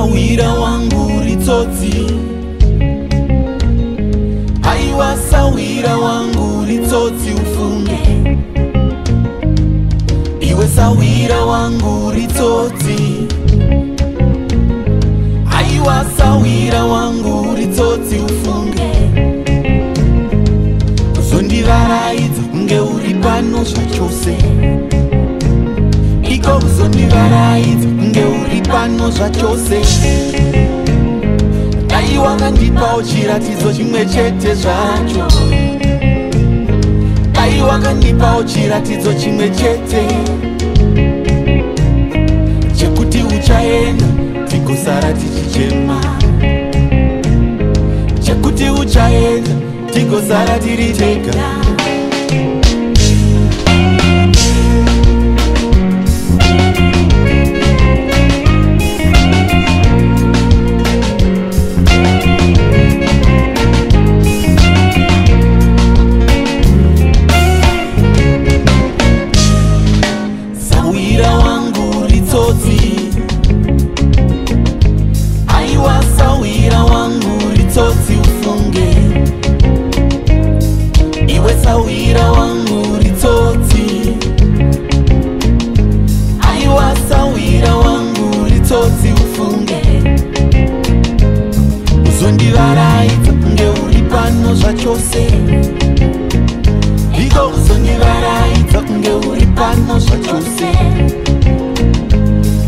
sawira wangu ritsotsi aiwa sawira wangu ritsotsi ufunge iwe sawira wangu ritsotsi aiwa sawira wangu ritsotsi ufunge uzondivaraidza kunge uri pano zvachose iko uzondivaraidza unenge uri pano zvachose dai wakandipawo chiratidzo chimwe chete zvacho dai wakandipawo chiratidzo chimwe chete chekuti uchaenda tigosara tichichema chekuti uchaenda tigosara tiri tega chose iko uzonivaraidza kunge uri pano zvachose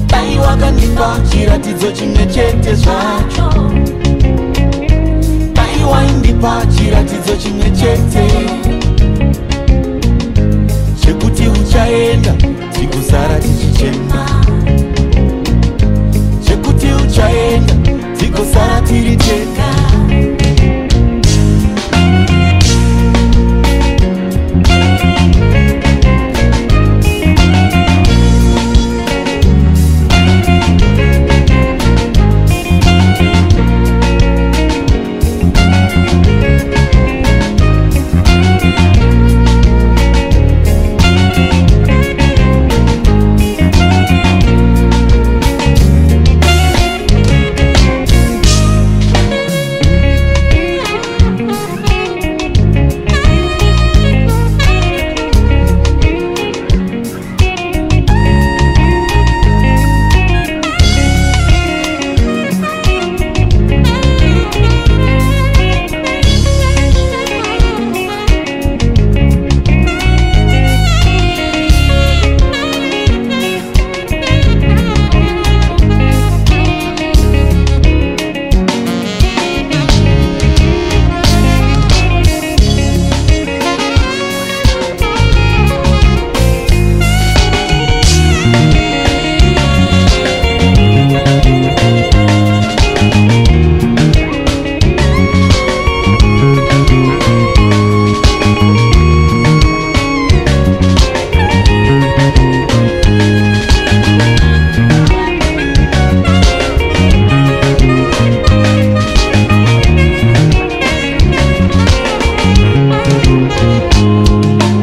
dai wakandipa chiratidzo chimwe chete zvacho dai waindipa chiratidzo chimwe chete chekuti uchaenda tikusara tichichema chekuti uchaenda tikusara ti you.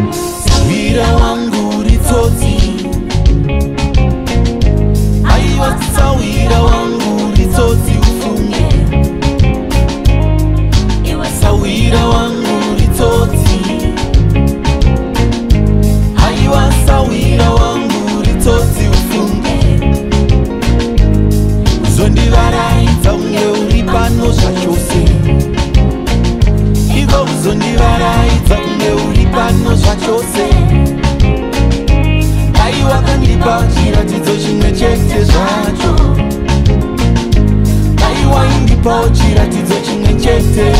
tipawo chiratidzo chimwe chete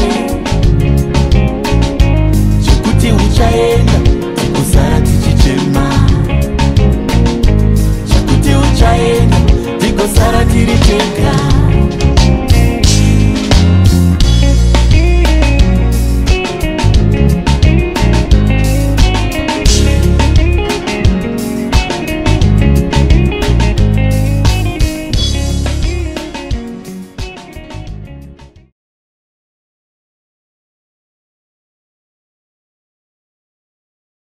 chekuti uchaenda